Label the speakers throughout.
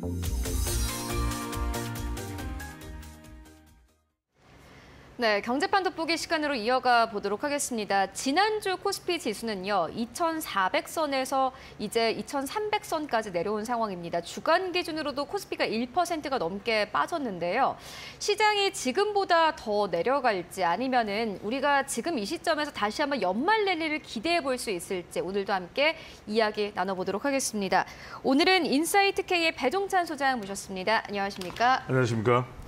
Speaker 1: Música 네, 경제판 돋보기 시간으로 이어가 보도록 하겠습니다. 지난주 코스피 지수는요, 2,400선에서 이제 2,300선까지 내려온 상황입니다. 주간 기준으로도 코스피가 1%가 넘게 빠졌는데요. 시장이 지금보다 더 내려갈지 아니면은 우리가 지금 이 시점에서 다시 한번 연말 랠리를 기대해 볼 수 있을지 오늘도 함께 이야기 나눠보도록 하겠습니다. 오늘은 인사이트 K의 배종찬 소장 모셨습니다. 안녕하십니까?
Speaker 2: 안녕하십니까?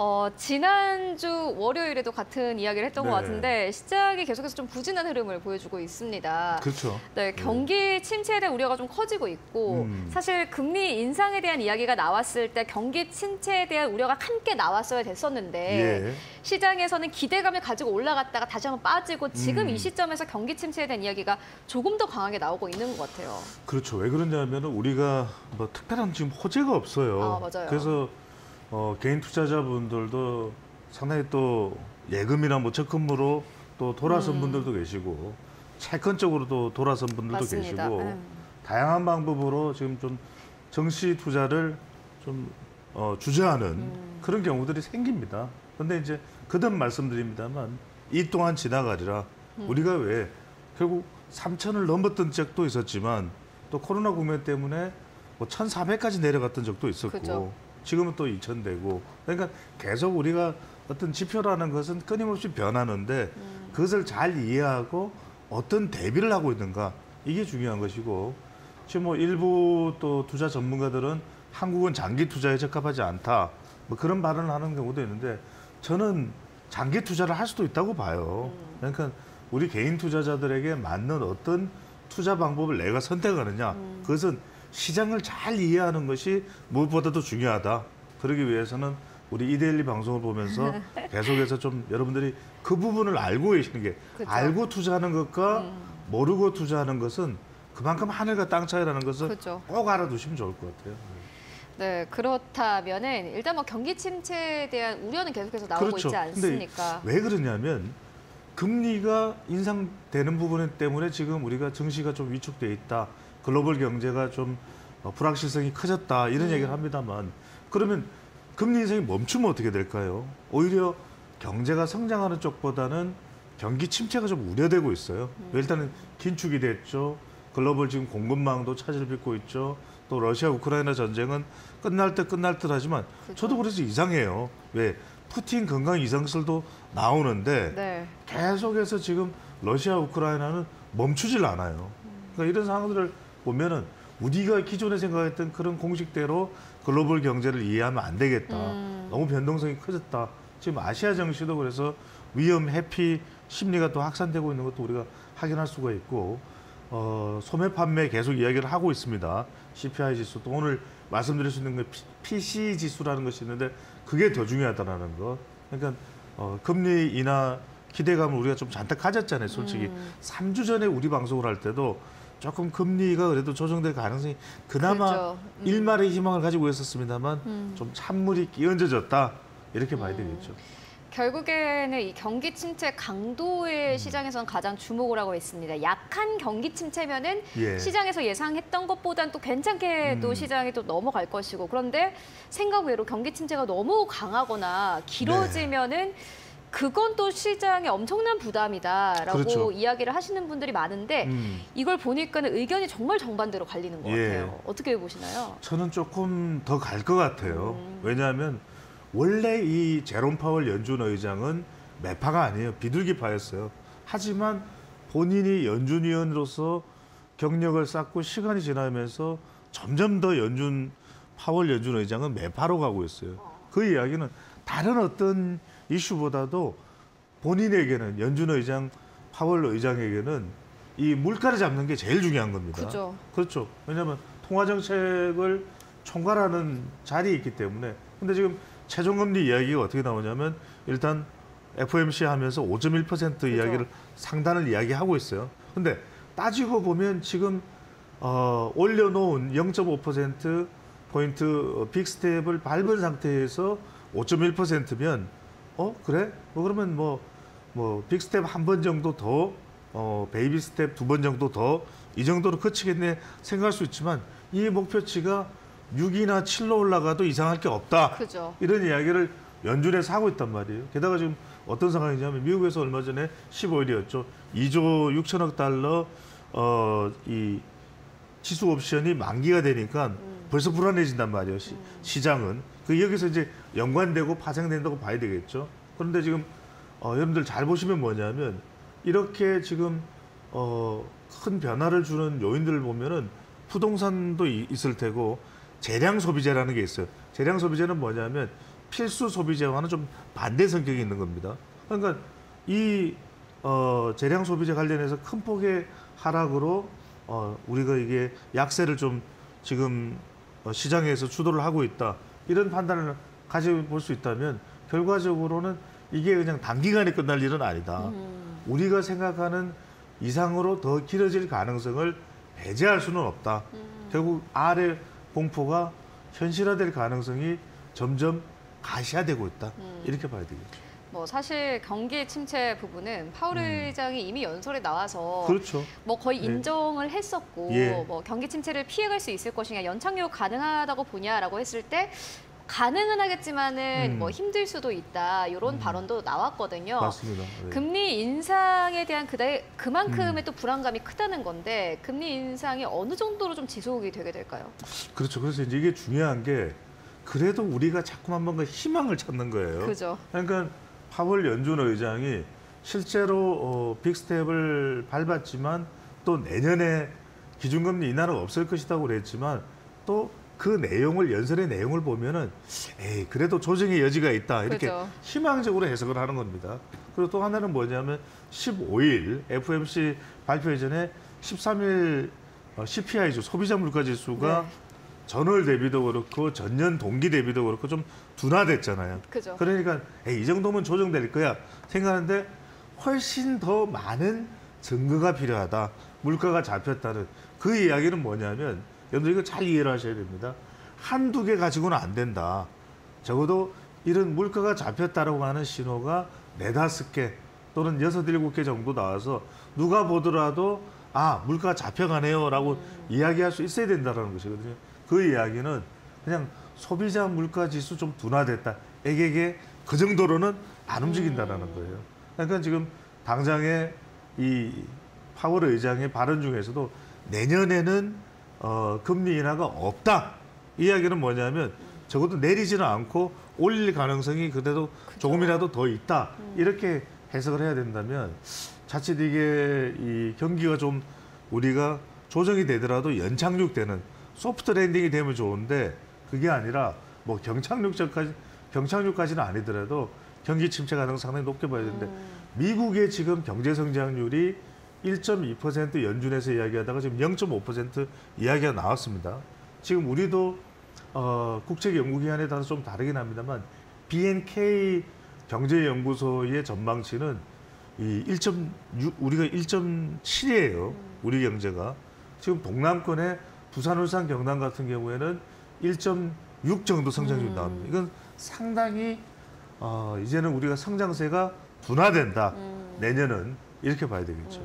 Speaker 1: 어, 지난주 월요일에도 같은 이야기를 했던
Speaker 2: 네.
Speaker 1: 것 같은데 시장이 계속해서 좀 부진한 흐름을 보여주고 있습니다.
Speaker 2: 그렇죠.
Speaker 1: 네, 경기 침체에 대한 우려가 좀 커지고 있고
Speaker 2: 음.
Speaker 1: 사실 금리 인상에 대한 이야기가 나왔을 때 경기 침체에 대한 우려가 함께 나왔어야 됐었는데
Speaker 2: 예.
Speaker 1: 시장에서는 기대감을 가지고 올라갔다가 다시 한번 빠지고 지금
Speaker 2: 음.
Speaker 1: 이 시점에서 경기 침체에 대한 이야기가 조금 더 강하게 나오고 있는 것 같아요.
Speaker 2: 그렇죠. 왜 그러냐면 우리가 뭐 특별한 지금 호재가 없어요.
Speaker 1: 아, 맞아요.
Speaker 2: 그래서 어, 개인 투자자분들도 상당히 또 예금이나 뭐 적금으로 또 돌아선
Speaker 1: 음.
Speaker 2: 분들도 계시고 채권적으로 도 돌아선 분들도
Speaker 1: 맞습니다.
Speaker 2: 계시고
Speaker 1: 음.
Speaker 2: 다양한 방법으로 지금 좀 정시 투자를 좀 어, 주저하는
Speaker 1: 음.
Speaker 2: 그런 경우들이 생깁니다. 근데 이제 거듭 말씀드립니다만 이 동안 지나가리라
Speaker 1: 음.
Speaker 2: 우리가 왜 결국 3천을 넘었던 적도 있었지만 또 코로나 국면 때문에 뭐 1,400까지 내려갔던 적도 있었고
Speaker 1: 그죠.
Speaker 2: 지금은 또 2천 되고. 그러니까 계속 우리가 어떤 지표라는 것은 끊임없이 변하는데
Speaker 1: 음.
Speaker 2: 그것을 잘 이해하고 어떤 대비를 하고 있는가 이게 중요한 것이고. 지금 뭐 일부 또 투자 전문가들은 한국은 장기 투자에 적합하지 않다. 뭐 그런 발언을 하는 경우도 있는데 저는 장기 투자를 할 수도 있다고 봐요. 그러니까 우리 개인 투자자들에게 맞는 어떤 투자 방법을 내가 선택하느냐 그것은 시장을 잘 이해하는 것이 무엇보다도 중요하다. 그러기 위해서는 우리 이데일리 방송을 보면서 계속해서 좀 여러분들이 그 부분을 알고 계시는 게
Speaker 1: 그죠.
Speaker 2: 알고 투자하는 것과
Speaker 1: 음.
Speaker 2: 모르고 투자하는 것은 그만큼 하늘과 땅 차이라는 것을
Speaker 1: 그죠.
Speaker 2: 꼭 알아두시면 좋을 것 같아요.
Speaker 1: 네, 그렇다면은 일단 뭐 경기 침체에 대한 우려는 계속해서 나오고
Speaker 2: 그렇죠.
Speaker 1: 있지 않습니까?
Speaker 2: 왜 그러냐면 금리가 인상되는 부분 때문에 지금 우리가 증시가 좀 위축돼 있다. 글로벌 경제가 좀 어, 불확실성이 커졌다. 이런
Speaker 1: 음.
Speaker 2: 얘기를 합니다만 그러면 금리 인상이 멈추면 어떻게 될까요? 오히려 경제가 성장하는 쪽보다는 경기 침체가 좀 우려되고 있어요.
Speaker 1: 음.
Speaker 2: 일단은 긴축이 됐죠. 글로벌 지금 공급망도 차질 빚고 있죠. 또 러시아 우크라이나 전쟁은 끝날 때 끝날 듯 하지만
Speaker 1: 그죠.
Speaker 2: 저도 그래서 이상해요. 왜 푸틴 건강 이상설도 나오는데
Speaker 1: 네.
Speaker 2: 계속해서 지금 러시아 우크라이나는 멈추질 않아요. 그러니까 이런 상황들을 보면은 우리가 기존에 생각했던 그런 공식대로 글로벌 경제를 이해하면 안 되겠다.
Speaker 1: 음.
Speaker 2: 너무 변동성이 커졌다. 지금 아시아 증시도 그래서 위험 회피 심리가 또 확산되고 있는 것도 우리가 확인할 수가 있고 어, 소매 판매 계속 이야기를 하고 있습니다. CPI 지수도 오늘 말씀드릴 수 있는 게 PC 지수라는 것이 있는데 그게 더 중요하다라는 것. 그러니까 어, 금리 인하 기대감을 우리가 좀 잔뜩 가졌잖아요. 솔직히
Speaker 1: 음.
Speaker 2: 삼 3주 전에 우리 방송을 할 때도 조금 금리가 그래도 조정될 가능성이 그나마
Speaker 1: 그렇죠. 음.
Speaker 2: 일말의 희망을 가지고 있었습니다만
Speaker 1: 음.
Speaker 2: 좀 찬물이 끼얹어졌다 이렇게 봐야 되겠죠.
Speaker 1: 결국에는 이 경기 침체 강도의
Speaker 2: 음.
Speaker 1: 시장에서는 가장 주목을 하고 있습니다. 약한 경기 침체면은
Speaker 2: 예.
Speaker 1: 시장에서 예상했던 것보단 또 괜찮게 또
Speaker 2: 음.
Speaker 1: 시장이 또 넘어갈 것이고 그런데 생각 외로 경기 침체가 너무 강하거나 길어지면은 그건 또 시장에 엄청난 부담이다라고
Speaker 2: 그렇죠.
Speaker 1: 이야기를 하시는 분들이 많은데
Speaker 2: 음.
Speaker 1: 이걸 보니까는 의견이 정말 정반대로 갈리는 것
Speaker 2: 예.
Speaker 1: 같아요. 어떻게 보시나요?
Speaker 2: 저는 조금 더 갈 것 같아요.
Speaker 1: 음.
Speaker 2: 왜냐하면 원래 이 제롬 파월 연준 의장은 매파가 아니에요. 비둘기파였어요. 하지만 본인이 연준 위원으로서 경력을 쌓고 시간이 지나면서 점점 더 연준 파월 연준 의장은 매파로 가고 있어요. 그 이야기는 다른 어떤 이슈보다도 본인에게는 연준 의장 파월 의장에게는 이 물가를 잡는 게 제일 중요한 겁니다.
Speaker 1: 그죠.
Speaker 2: 그렇죠. 왜냐하면 통화 정책을 총괄하는 자리에 있기 때문에. 근데 지금 최종금리 이야기가 어떻게 나오냐면 일단 FOMC 하면서 5.1% 이야기를 상단을 이야기하고 있어요. 근데 따지고 보면 지금 어, 올려놓은 0.5% 포인트 빅스텝을 밟은 상태에서 5.1%면 어 그래? 뭐 그러면 뭐 뭐 big step 한 번 정도 더 어, baby step 두 번 정도 더 이 정도로 그치겠네 생각할 수 있지만 이 목표치가 6이나 7로 올라가도 이상할 게 없다.
Speaker 1: 그죠.
Speaker 2: 이런 이야기를 연준에서 하고 있단 말이에요. 게다가 지금 어떤 상황이냐면 미국에서 얼마 전에 15일이었죠. 2조 6천억 달러 어, 이 지수 옵션이 만기가 되니까 벌써 불안해진단 말이에요. 시, 시장은. 그 여기서 이제 연관되고 파생된다고 봐야 되겠죠. 그런데 지금 어, 여러분들 잘 보시면 뭐냐면 이렇게 지금 어, 큰 변화를 주는 요인들을 보면은 부동산도 이- 있을 테고 재량 소비재라는 게 있어요. 재량 소비재는 뭐냐면 필수 소비재와는 좀 반대 성격이 있는 겁니다. 그러니까 이 어, 재량 소비재 관련해서 큰 폭의 하락으로 어, 우리가 이게 약세를 좀 지금 어, 시장에서 주도를 하고 있다 이런 판단을 가져볼 수 있다면 결과적으로는 이게 그냥 단기간에 끝날 일은 아니다.
Speaker 1: 음.
Speaker 2: 우리가 생각하는 이상으로 더 길어질 가능성을 배제할 수는 없다. 결국 아래 공포가 현실화될 가능성이 점점 가시화되고 있다. 이렇게 봐야 되겠죠.
Speaker 1: 뭐 사실 경기 침체 부분은 파월 의장이 이미 연설에 나와서
Speaker 2: 음. 그렇죠.
Speaker 1: 뭐 거의
Speaker 2: 네.
Speaker 1: 인정을 했었고
Speaker 2: 예.
Speaker 1: 뭐 경기 침체를 피해갈 수 있을 것이냐 연착륙 가능하다고 보냐라고 했을 때 가능은 하겠지만은
Speaker 2: 음.
Speaker 1: 뭐 힘들 수도 있다 이런
Speaker 2: 음.
Speaker 1: 발언도 나왔거든요.
Speaker 2: 맞습니다. 네.
Speaker 1: 금리 인상에 대한 그다 그만큼의
Speaker 2: 음.
Speaker 1: 또 불안감이 크다는 건데 금리 인상이 어느 정도로 좀 지속이 되게 될까요?
Speaker 2: 그렇죠. 그래서 이제 이게 중요한 게 그래도 우리가 자꾸만 뭔가 희망을 찾는 거예요.
Speaker 1: 그죠.
Speaker 2: 그러니까 파월 연준 의장이 실제로 어, 빅스텝을 밟았지만 또 내년에 기준금리 인하는 없을 것이라고 그랬지만 또 그 내용을 연설의 내용을 보면은 에이 그래도 조정의 여지가 있다 이렇게
Speaker 1: 그죠.
Speaker 2: 희망적으로 해석을 하는 겁니다. 그리고 또 하나는 뭐냐면 15일 FMC 발표 이전에 13일 어, CPI죠 소비자 물가 지수가
Speaker 1: 네.
Speaker 2: 전월 대비도 그렇고 전년 동기 대비도 그렇고 좀 둔화됐잖아요.
Speaker 1: 그죠.
Speaker 2: 그러니까 에이, 이 정도면 조정될 거야 생각하는데 훨씬 더 많은 증거가 필요하다. 물가가 잡혔다는 그 이야기는 뭐냐면 여러분들 이거 잘 이해를 하셔야 됩니다. 한두 개 가지고는 안 된다. 적어도 이런 물가가 잡혔다라고 하는 신호가 네다섯 개 또는 여섯 일곱 개 정도 나와서 누가 보더라도 아 물가가 잡혀가네요라고 이야기할 수 있어야 된다라는 것이거든요. 그 이야기는 그냥 소비자 물가 지수 좀 둔화됐다. 에게게 그 정도로는 안 움직인다라는 거예요. 그러니까 지금 당장에 이 파월 의장의 발언 중에서도 내년에는 어, 금리 인하가 없다. 이 이야기는 뭐냐면 적어도 내리지는 않고 올릴 가능성이 그래도 조금이라도 더 있다. 이렇게 해석을 해야 된다면 자칫 이게 이 경기가 좀 우리가 조정이 되더라도 연착륙되는 soft landing이 되면 좋은데 그게 아니라 뭐 경착륙까지 경착륙까지는 아니더라도 경기 침체 가능성 상당히 높게 봐야 되는데 미국의 지금 경제 성장률이 1.2% 연준에서 이야기하다가 지금 0.5% 이야기가 나왔습니다. 지금 우리도 어, 국책 연구기관에 따라서 좀 다르긴 합니다만 BNK 경제연구소의 전망치는 이 1.6 우리가 1.7이에요. 우리 경제가 지금 동남권의 부산, 울산, 경남 같은 경우에는 1.6 정도 성장률이 나옵니다. 이건 상당히 어, 이제는 우리가 성장세가 둔화된다. 내년은 이렇게 봐야 되겠죠.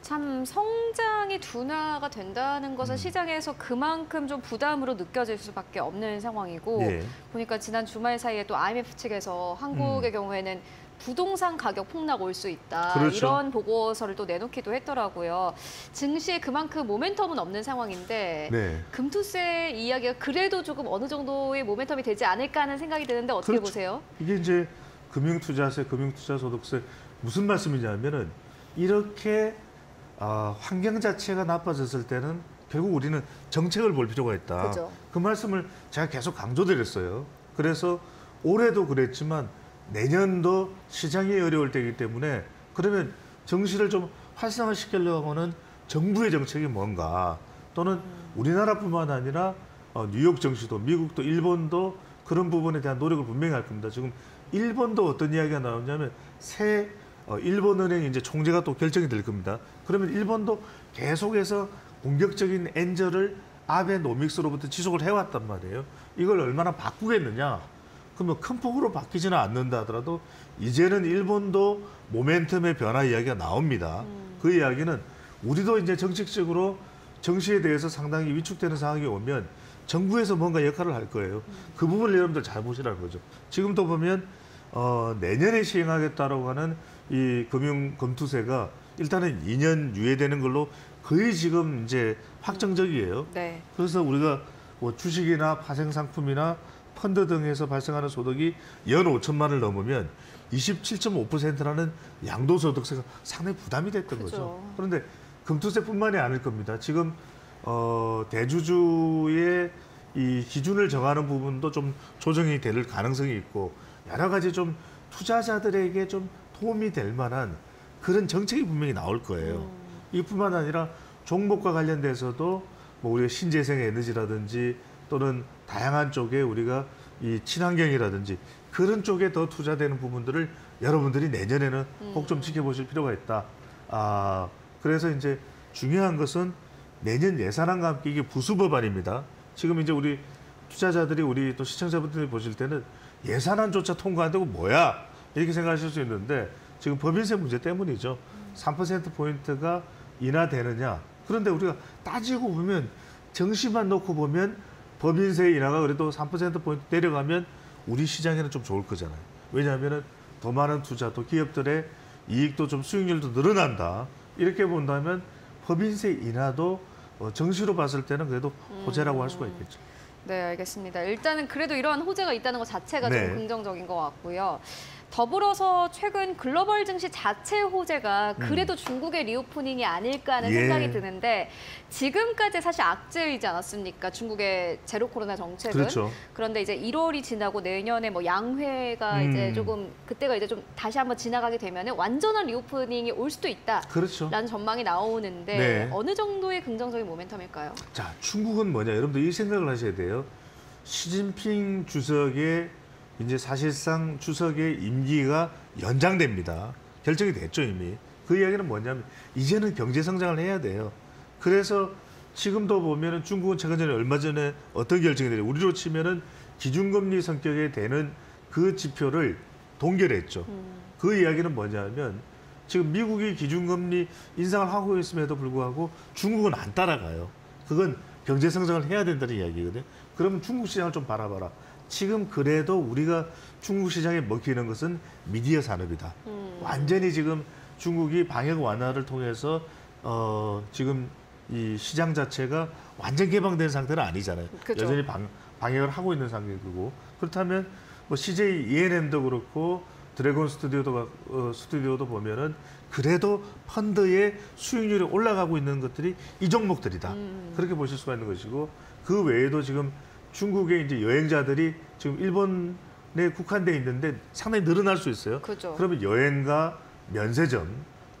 Speaker 1: 참 성장이 둔화가 된다는 것은
Speaker 2: 음.
Speaker 1: 시장에서 그만큼 좀 부담으로 느껴질 수밖에 없는 상황이고
Speaker 2: 예.
Speaker 1: 보니까 지난 주말 사이에 또 IMF 측에서 한국의 경우에는 부동산 가격 폭락 올 수 있다
Speaker 2: 음. 그렇죠.
Speaker 1: 이런 보고서를 또 내놓기도 했더라고요. 증시에 그만큼 모멘텀은 없는 상황인데
Speaker 2: 네.
Speaker 1: 금투세 이야기가 그래도 조금 어느 정도의 모멘텀이 되지 않을까 하는 생각이 드는데 어떻게
Speaker 2: 그렇죠.
Speaker 1: 보세요?
Speaker 2: 이게 이제 금융투자세, 금융투자소득세 무슨 말씀이냐면은 이렇게 아, 환경 자체가 나빠졌을 때는 결국 우리는 정책을 볼 필요가 있다.
Speaker 1: 그죠.
Speaker 2: 그 말씀을 제가 계속 강조드렸어요. 그래서 올해도 그랬지만 내년도 시장이 어려울 때이기 때문에 그러면 정시를 좀 활성화시키려고 하는 정부의 정책이 뭔가 또는 우리나라뿐만 아니라 어, 뉴욕 정시도 미국도 일본도 그런 부분에 대한 노력을 분명히 할 겁니다. 지금 일본도 어떤 이야기가 나오냐면 새 어, 일본은행 이제 총재가 또 결정이 될 겁니다. 그러면 일본도 계속해서 공격적인 엔저를 아베 노믹스로부터 지속을 해왔단 말이에요. 이걸 얼마나 바꾸겠느냐? 그러면 큰 폭으로 바뀌지는 않는다 하더라도 이제는 일본도 모멘텀의 변화 이야기가 나옵니다. 그 이야기는 우리도 이제 정책적으로 정시에 대해서 상당히 위축되는 상황이 오면 정부에서 뭔가 역할을 할 거예요. 그 부분을 여러분들 잘 보시라는 거죠. 지금도 보면 어, 내년에 시행하겠다라고 하는 이 금융 검투세가 일단은 2년 유예되는 걸로 거의 지금 이제 확정적이에요.
Speaker 1: 네.
Speaker 2: 그래서 우리가 뭐 주식이나 파생 상품이나 펀드 등에서 발생하는 소득이 연 5천만 원을 넘으면 27.5%라는 양도소득세가 상당히 부담이 됐던
Speaker 1: 그죠.
Speaker 2: 거죠. 그런데 금투세뿐만이 아닐 겁니다. 지금 어, 대주주의 이 기준을 정하는 부분도 좀 조정이 될 가능성이 있고 여러 가지 좀 투자자들에게 좀 도움이 될 만한 그런 정책이 분명히 나올 거예요. 이뿐만 아니라 종목과 관련돼서도 뭐 우리가 신재생 에너지라든지 또는 다양한 쪽에 우리가 이 친환경이라든지 그런 쪽에 더 투자되는 부분들을 여러분들이 내년에는 꼭좀 지켜보실 필요가 있다. 아 그래서 이제 중요한 것은 내년 예산안과 함께 이게 부수법안입니다. 지금 이제 우리 투자자들이 우리 또 시청자분들이 보실 때는 예산안조차 통과 안 되고 뭐야 이렇게 생각하실 수 있는데 지금 법인세 문제 때문이죠. 3% 포인트가 인하되느냐. 그런데 우리가 따지고 보면 정시만 놓고 보면 법인세 인하가 그래도 3% 포인트 내려가면 우리 시장에는 좀 좋을 거잖아요. 왜냐하면은 더 많은 투자 또 기업들의 이익도 좀 수익률도 늘어난다. 이렇게 본다면 법인세 인하도 어, 정시로 봤을 때는 그래도 호재라고 할 수가 있겠죠.
Speaker 1: 네, 알겠습니다. 일단은 그래도 이러한 호재가 있다는 것 자체가
Speaker 2: 네.
Speaker 1: 좀 긍정적인 것 같고요. 더불어서 최근 글로벌 증시 자체 호재가 그래도 중국의 reopening이 아닐까 하는
Speaker 2: 음. 예.
Speaker 1: 생각이 드는데 지금까지 사실 악재이지 않았습니까? 중국의 제로 코로나 정책은.
Speaker 2: 그렇죠.
Speaker 1: 그런데 이제 1월이 지나고 내년에 뭐 양회가
Speaker 2: 음.
Speaker 1: 이제 조금 그때가 이제 좀 다시 한번 지나가게 되면은 완전한 reopening이 올 수도 있다라는
Speaker 2: 그렇죠.
Speaker 1: 전망이 나오는데
Speaker 2: 네.
Speaker 1: 어느 정도의 긍정적인 모멘텀일까요?
Speaker 2: 자, 중국은 뭐냐? 여러분들 이 생각을 하셔야 돼요. 시진핑 주석의 이제 사실상 주석의 임기가 연장됩니다. 결정이 됐죠, 이미. 그 이야기는 뭐냐면 이제는 경제 성장을 해야 돼요. 그래서 지금도 보면은 중국은 최근 전에 얼마 전에 어떤 결정이 내려 우리로 치면은 기준금리 성격에 되는 그 지표를 동결했죠. 그 이야기는 뭐냐면 지금 미국이 기준금리 인상을 하고 있음에도 불구하고 중국은 안 따라가요. 그건 경제 성장을 해야 된다는 이야기거든요. 그러면 중국 시장을 좀 바라봐라. 지금 그래도 우리가 중국 시장에 먹히는 것은 미디어 산업이다. 완전히 지금 중국이 방역 완화를 통해서 어 지금 이 시장 자체가 완전 개방된 상태는 아니잖아요.
Speaker 1: 그죠.
Speaker 2: 여전히 방, 방역을 하고 있는 상태이고 그렇다면 뭐 CJ E&M도 그렇고 드래곤 스튜디오도 가- 어, 스튜디오도 보면은 그래도 펀드의 수익률이 올라가고 있는 것들이 이 종목들이다. 그렇게 보실 수가 있는 것이고 그 외에도 지금 중국의 이제 여행자들이 지금 일본에 국한돼 있는데 상당히 늘어날 수 있어요.
Speaker 1: 그죠.
Speaker 2: 그러면 여행과 면세점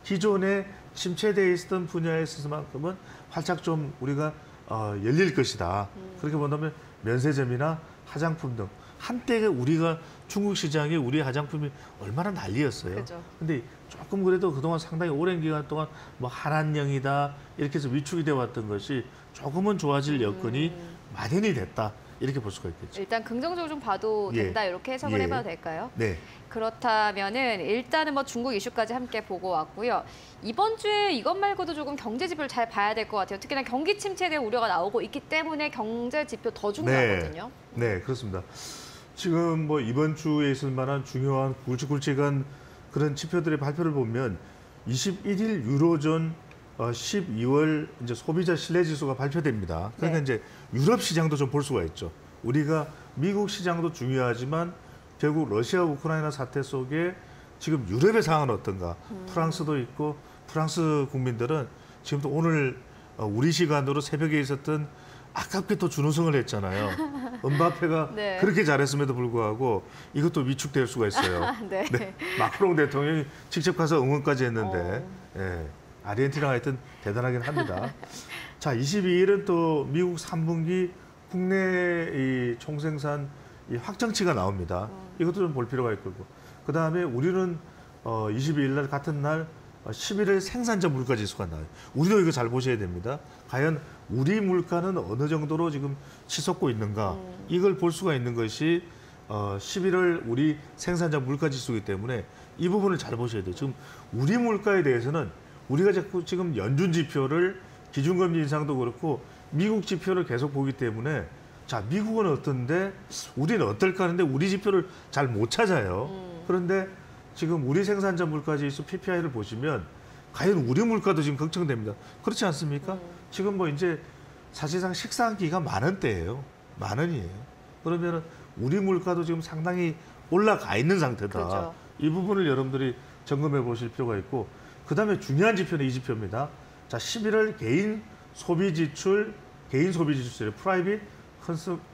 Speaker 2: 기존에 침체되어 있었던 분야에 있어서만큼은 활짝 좀 우리가 어, 열릴 것이다. 그렇게 본다면 면세점이나 화장품 등 한때 우리가 중국 시장에 우리 화장품이 얼마나 난리였어요.
Speaker 1: 그죠.
Speaker 2: 근데 조금 그래도 그동안 상당히 오랜 기간 동안 뭐 한한령이다 이렇게 해서 위축이 되어 왔던 것이 조금은 좋아질 여건이
Speaker 1: 음.
Speaker 2: 마련이 됐다 이렇게 볼 수가 있겠죠.
Speaker 1: 일단 긍정적으로 좀 봐도
Speaker 2: 예.
Speaker 1: 된다 이렇게 해석을
Speaker 2: 예.
Speaker 1: 해봐도 될까요?
Speaker 2: 네.
Speaker 1: 그렇다면은 일단은 뭐 중국 이슈까지 함께 보고 왔고요. 이번 주에 이것 말고도 조금 경제 지표를 잘 봐야 될 것 같아요. 특히나 경기 침체에 대한 우려가 나오고 있기 때문에 경제 지표 더 중요하거든요.
Speaker 2: 네, 그렇습니다. 지금 뭐 이번 주에 있을 만한 중요한 굵직굵직한 그런 지표들의 발표를 보면 21일 유로존 어, 12월 이제 소비자 신뢰 지수가 발표됩니다. 그러니까
Speaker 1: 네.
Speaker 2: 이제 유럽 시장도 좀 볼 수가 있죠. 우리가 미국 시장도 중요하지만 결국 러시아 우크라이나 사태 속에 지금 유럽의 상황은 어떤가? 프랑스도 있고 프랑스 국민들은 지금도 오늘 어, 우리 시간으로 새벽에 있었던 아깝게 또 준우승을 했잖아요. 은바페가
Speaker 1: 네.
Speaker 2: 그렇게 잘했음에도 불구하고 이것도 위축될 수가 있어요.
Speaker 1: 네.
Speaker 2: 네, 마크롱 대통령이 직접 가서 응원까지 했는데
Speaker 1: 어.
Speaker 2: 예, 아르헨티나가 하여튼 대단하긴 합니다. 자, 22일은 또 미국 3분기 국내 이 총생산 이 확정치가 나옵니다. 이것도 좀 볼 필요가 있고 그 다음에 우리는 어, 22일 날 같은 날 어, 11일 생산자 물가 지수가 나와요. 우리도 이거 잘 보셔야 됩니다. 과연 우리 물가는 어느 정도로 지금 치솟고 있는가 이걸 볼 수가 있는 것이 어, 11월 우리 생산자 물가 지수이기 때문에 이 부분을 잘 보셔야 돼요. 지금 우리 물가에 대해서는 우리가 자꾸 지금 연준 지표를 기준금리 인상도 그렇고 미국 지표를 계속 보기 때문에 자 미국은 어떤데 우리는 어떨까 하는데 우리 지표를 잘 못 찾아요.
Speaker 1: 음.
Speaker 2: 그런데 지금 우리 생산자 물가 지수 PPI를 보시면 과연 우리 물가도 지금 걱정됩니다. 그렇지 않습니까?
Speaker 1: 음.
Speaker 2: 지금 뭐 이제 사실상 식사 한 끼가 만 원대예요. 만 원이에요. 그러면은 우리 물가도 지금 상당히 올라가 있는 상태다.
Speaker 1: 그렇죠.
Speaker 2: 이 부분을 여러분들이 점검해 보실 필요가 있고 그다음에 중요한 지표는 이 지표입니다. 자, 11월 개인 소비 지출, 개인 소비 지출의 private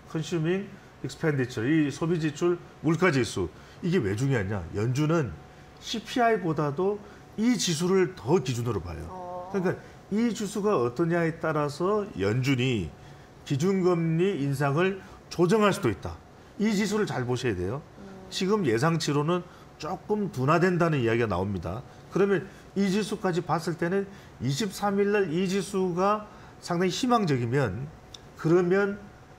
Speaker 2: consuming 익스펜디처 이 소비 지출 물가 지수 이게 왜 중요하냐? 연준은 CPI보다도 이 지수를 더 기준으로 봐요.
Speaker 1: 어.
Speaker 2: 그러니까 이 지수가 어떠냐에 따라서 연준이 기준금리 인상을 조정할 수도 있다. 이 지수를 잘 보셔야 돼요. 지금 예상치로는 조금 둔화된다는 이야기가 나옵니다. 그러면 이 지수까지 봤을 때는 23일 날 이 지수가 상당히 희망적이면 그러면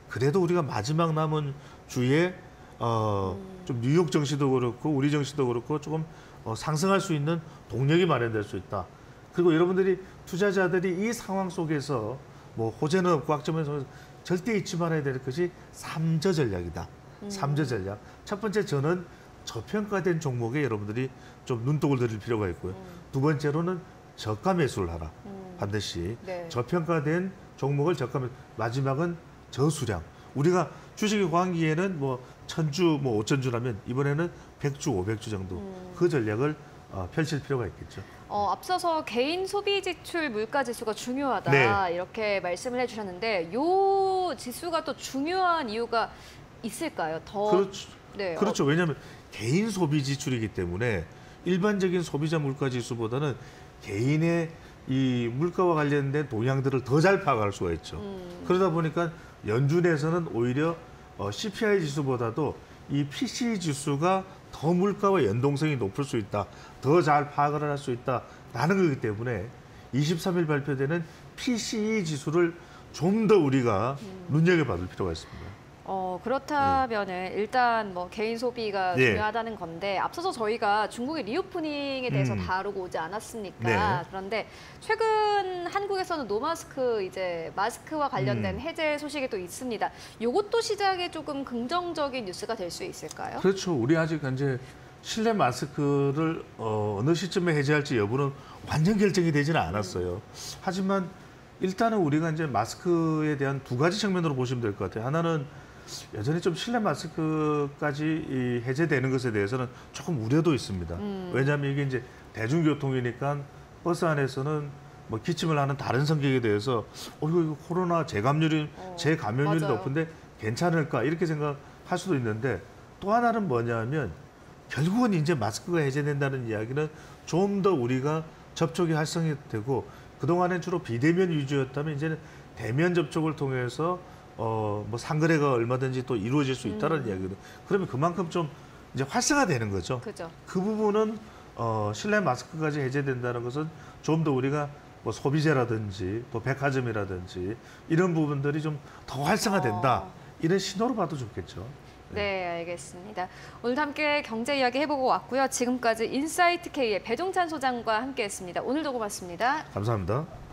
Speaker 2: 그래도 우리가 마지막 남은 주에 어, 좀 뉴욕 증시도 그렇고 우리 증시도 그렇고 조금 어, 상승할 수 있는 동력이 마련될 수 있다. 그리고 여러분들이 투자자들이 이 상황 속에서 뭐 호재는 없고 악점에서 절대 잊지 말아야 될 것이 삼저 전략이다. 삼저 전략. 첫 번째 저는 저평가된 종목에 여러분들이 좀 눈독을 들일 필요가 있고요. 두 번째로는 저가 매수를 하라.
Speaker 1: 음.
Speaker 2: 반드시
Speaker 1: 네.
Speaker 2: 저평가된 종목을 저가 매 마지막은 저수량. 우리가 주식이 광기에는 뭐 천주 뭐 오천주라면 이번에는 백주 오백주 정도
Speaker 1: 음.
Speaker 2: 그 전략을 어, 펼칠 필요가 있겠죠.
Speaker 1: 어, 앞서서 개인 소비 지출 물가 지수가 중요하다
Speaker 2: 네.
Speaker 1: 이렇게 말씀을 해주셨는데 요 지수가 또 중요한 이유가 있을까요? 더
Speaker 2: 그렇죠.
Speaker 1: 네, 어,
Speaker 2: 그렇죠. 왜냐하면 개인 소비 지출이기 때문에 일반적인 소비자 물가 지수보다는 개인의 이 물가와 관련된 동향들을 더 잘 파악할 수가 있죠.
Speaker 1: 음.
Speaker 2: 그러다 보니까 연준에서는 오히려 어, CPI 지수보다도 이 PCE 지수가 더 물가와 연동성이 높을 수 있다. 더 잘 파악을 할 수 있다라는 거기 때문에 23일 발표되는 PCE 지수를 좀 더 우리가
Speaker 1: 음.
Speaker 2: 눈여겨봐둘 필요가 있습니다.
Speaker 1: 어, 그렇다면은 일단 뭐 개인 소비가
Speaker 2: 네.
Speaker 1: 중요하다는 건데 앞서서 저희가 중국의 reopening에 대해서
Speaker 2: 음.
Speaker 1: 다루고 오지 않았습니까?
Speaker 2: 네.
Speaker 1: 그런데 최근 한국에서는 no mask 이제 마스크와 관련된
Speaker 2: 음.
Speaker 1: 해제 소식이 또 있습니다. 이것도 시장에 조금 긍정적인 뉴스가 될 수 있을까요?
Speaker 2: 그렇죠. 우리 아직 이제 실내 마스크를 어느 시점에 해제할지 여부는 완전 결정이 되지는 않았어요. 하지만 일단은 우리가 이제 마스크에 대한 두 가지 측면으로 보시면 될 것 같아요. 하나는 여전히 좀 실내 마스크까지 이 해제되는 것에 대해서는 조금 우려도 있습니다.
Speaker 1: 음.
Speaker 2: 왜냐하면 이게 이제 대중교통이니까 버스 안에서는 뭐 기침을 하는 다른 성격에 대해서 어 이거, 이거 코로나 재감률이
Speaker 1: 어,
Speaker 2: 재감염률이
Speaker 1: 맞아요.
Speaker 2: 높은데 괜찮을까 이렇게 생각할 수도 있는데 또 하나는 뭐냐면 결국은 이제 마스크가 해제된다는 이야기는 좀 더 우리가 접촉이 활성이 되고 그동안엔 주로 비대면 위주였다면 이제는 대면 접촉을 통해서 어 뭐 상거래가 얼마든지 또 이루어질 수 있다는
Speaker 1: 음.
Speaker 2: 이야기거든. 그러면 그만큼 좀 이제 활성화되는 거죠.
Speaker 1: 그죠.
Speaker 2: 그 부분은 어, 실내 마스크까지 해제된다는 것은 좀 더 우리가 뭐 소비재라든지 또 백화점이라든지 이런 부분들이 좀 더 활성화된다.
Speaker 1: 어.
Speaker 2: 이런 신호로 봐도 좋겠죠.
Speaker 1: 네, 알겠습니다. 오늘 함께 경제 이야기 해보고 왔고요. 지금까지 인사이트 K의 배종찬 소장과 함께했습니다. 오늘도 고맙습니다.
Speaker 2: 감사합니다.